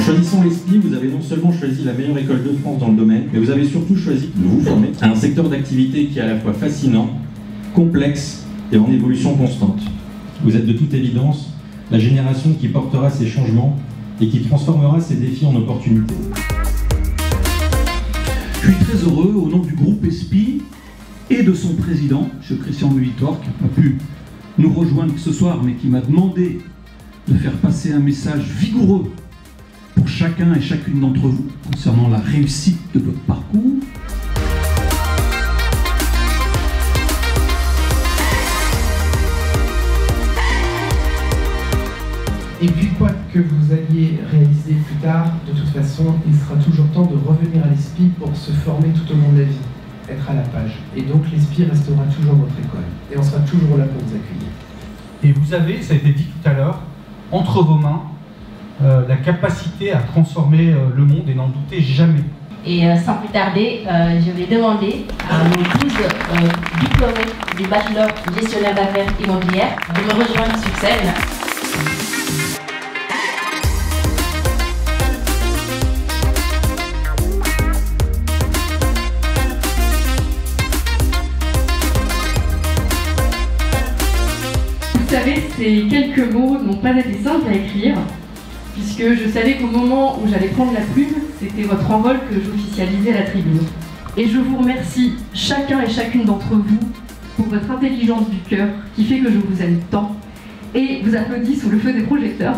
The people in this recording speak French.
choisissant l'ESPI, vous avez non seulement choisi la meilleure école de France dans le domaine, mais vous avez surtout choisi de vous former à un secteur d'activité qui est à la fois fascinant, complexe et en évolution constante. Vous êtes de toute évidence la génération qui portera ces changements et qui transformera ces défis en opportunités. Je suis très heureux, au nom du groupe ESPI et de son président, M. Christian Muitor, qui n'a pas pu nous rejoindre ce soir, mais qui m'a demandé de faire passer un message vigoureux chacun et chacune d'entre vous concernant la réussite de votre parcours. Et puis quoi que vous alliez réaliser plus tard, de toute façon, il sera toujours temps de revenir à l'ESPI pour se former tout au long de la vie, être à la page. Et donc l'ESPI restera toujours votre école. Et on sera toujours là pour vous accueillir. Et vous avez, ça a été dit tout à l'heure, entre vos mains, euh, la capacité à transformer euh, le monde et n'en doutez jamais. Et euh, sans plus tarder, euh, je vais demander à nos 12 euh, diplômés du bachelor gestionnaire d'affaires immobilières de me rejoindre sur scène. Vous savez, ces quelques mots n'ont pas été simples à écrire, puisque je savais qu'au moment où j'allais prendre la plume, c'était votre envol que j'officialisais à la tribune. Et je vous remercie chacun et chacune d'entre vous pour votre intelligence du cœur qui fait que je vous aime tant et vous applaudis sous le feu des projecteurs.